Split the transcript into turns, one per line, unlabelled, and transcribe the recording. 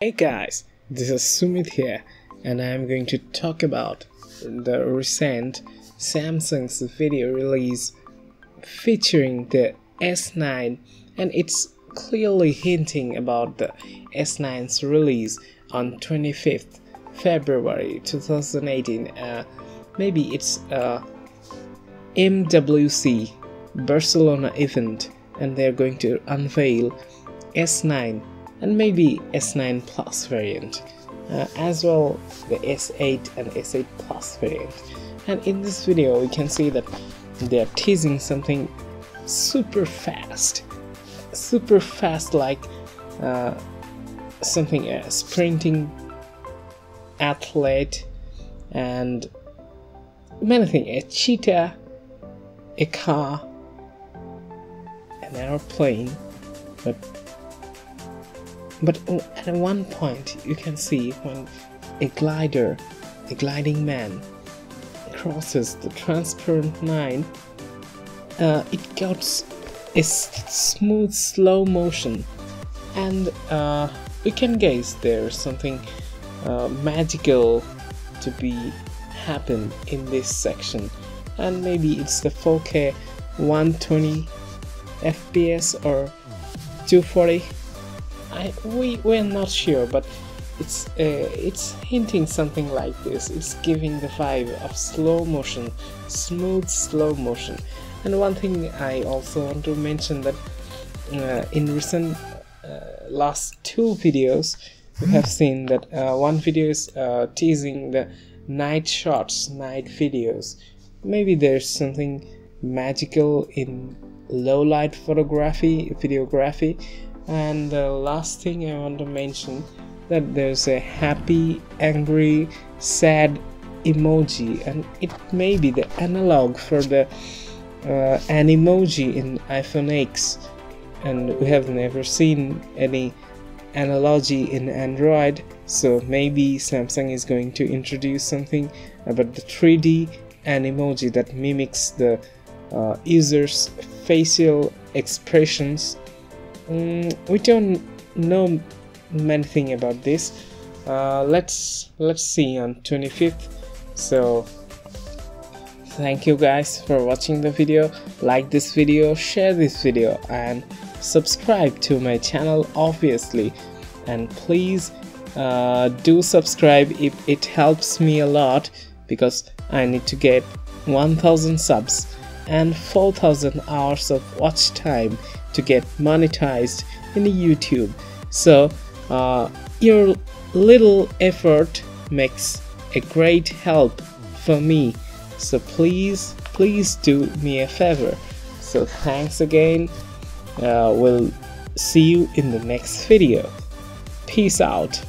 Hey guys, this is Sumit here, and I am going to talk about the recent Samsung's video release featuring the S9, and it's clearly hinting about the S9's release on 25th February 2018. Uh, maybe it's a MWC Barcelona event, and they're going to unveil S9 and maybe S9 Plus variant, uh, as well the S8 and S8 Plus variant. And in this video, we can see that they are teasing something super fast, super fast, like uh, something a sprinting athlete and many things a cheetah, a car, an airplane, but but at one point, you can see when a glider, a gliding man, crosses the transparent line, uh, it gets a smooth, slow motion, and uh, we can guess there's something uh, magical to be happen in this section, and maybe it's the 4K 120 FPS or 240 I we we're not sure, but it's uh, it's hinting something like this. It's giving the vibe of slow motion, smooth slow motion. And one thing I also want to mention that uh, in recent uh, last two videos, we have seen that uh, one video is uh, teasing the night shots, night videos. Maybe there's something magical in low light photography, videography and the last thing i want to mention that there's a happy angry sad emoji and it may be the analog for the uh, Animoji in iphone x. And we have never seen any analogy in android so maybe samsung is going to introduce something about the 3d Animoji that mimics the uh, user's facial expressions Mm, we don't know many thing about this. Uh, let's let's see on 25th. So thank you guys for watching the video. Like this video, share this video, and subscribe to my channel obviously. And please uh, do subscribe if it helps me a lot because I need to get 1000 subs and 4000 hours of watch time to get monetized in YouTube. So uh, your little effort makes a great help for me. So please, please do me a favor. So thanks again. Uh, we'll see you in the next video. Peace out.